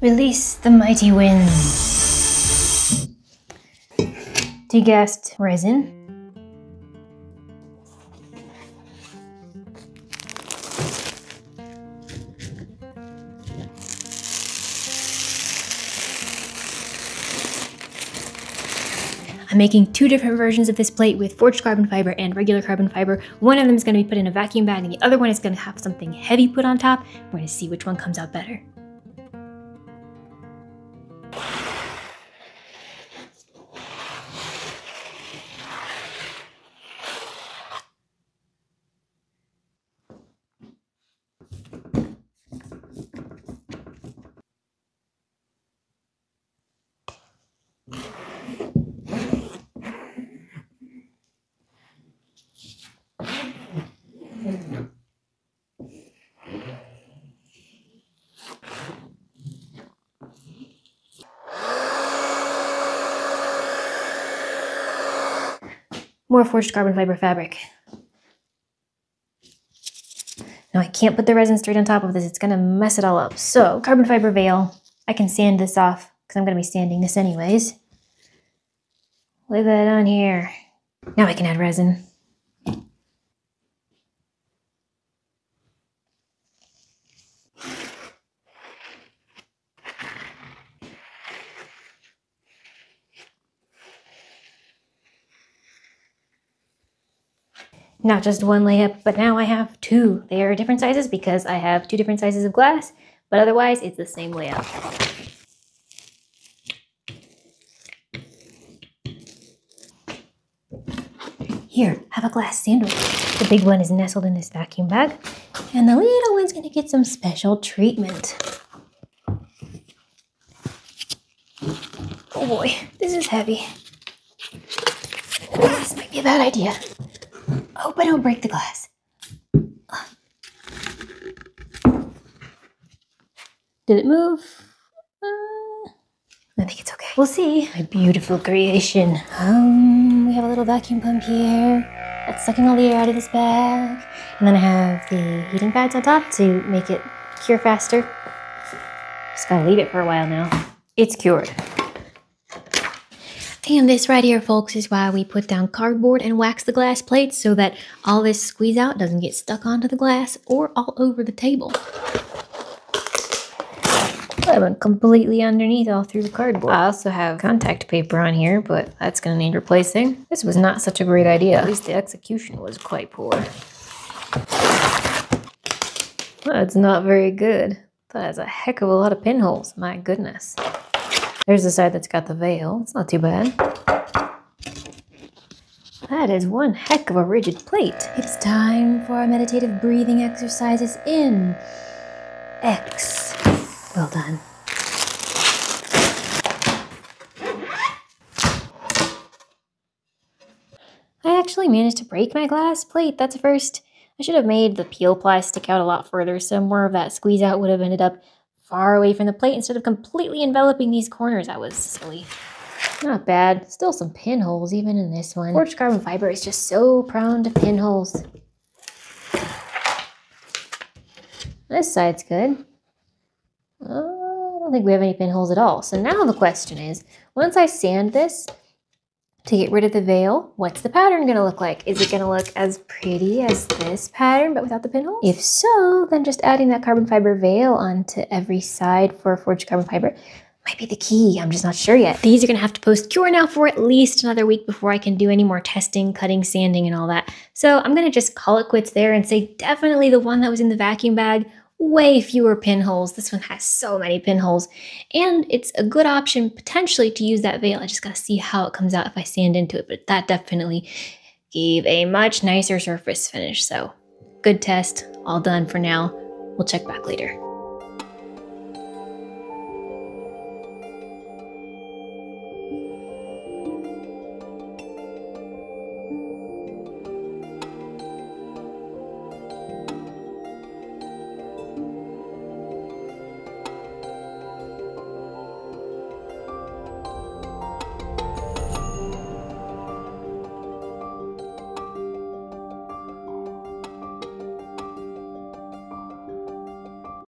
Release the mighty wind. Degassed resin. I'm making two different versions of this plate with forged carbon fiber and regular carbon fiber. One of them is going to be put in a vacuum bag and the other one is going to have something heavy put on top. We're going to see which one comes out better. More forged carbon fiber fabric. Now I can't put the resin straight on top of this, it's gonna mess it all up. So carbon fiber veil, I can sand this off because I'm gonna be sanding this anyways. Lay that on here. Now I can add resin. Not just one layup, but now I have two. They are different sizes because I have two different sizes of glass, but otherwise it's the same layout. Here, have a glass sandwich. The big one is nestled in this vacuum bag, and the little one's gonna get some special treatment. Oh boy, this is heavy. This might be a bad idea. Hope I don't break the glass. Did it move? Uh, I think it's okay. We'll see. My beautiful creation. Um, we have a little vacuum pump here that's sucking all the air out of this bag. And then I have the heating pads on top to make it cure faster. Just gotta leave it for a while now. It's cured. And this right here, folks, is why we put down cardboard and wax the glass plates so that all this squeeze out doesn't get stuck onto the glass or all over the table. I went completely underneath all through the cardboard. I also have contact paper on here, but that's going to need replacing. This was not such a great idea. At least the execution was quite poor. That's not very good. That has a heck of a lot of pinholes. My goodness. There's the side that's got the veil. It's not too bad. That is one heck of a rigid plate. It's time for our meditative breathing exercises in X. Well done. I actually managed to break my glass plate. That's a first. I should have made the peel ply stick out a lot further so more of that squeeze out would have ended up far away from the plate instead of completely enveloping these corners. That was silly. Not bad. Still some pinholes even in this one. Forged carbon fiber is just so prone to pinholes. This side's good. Uh, I don't think we have any pinholes at all. So now the question is, once I sand this, to get rid of the veil, what's the pattern going to look like? Is it going to look as pretty as this pattern but without the pinholes? If so, then just adding that carbon fiber veil onto every side for forged carbon fiber might be the key. I'm just not sure yet. These are going to have to post cure now for at least another week before I can do any more testing, cutting, sanding, and all that. So I'm going to just call it quits there and say definitely the one that was in the vacuum bag way fewer pinholes. This one has so many pinholes. And it's a good option potentially to use that veil. I just gotta see how it comes out if I sand into it, but that definitely gave a much nicer surface finish. So good test, all done for now. We'll check back later.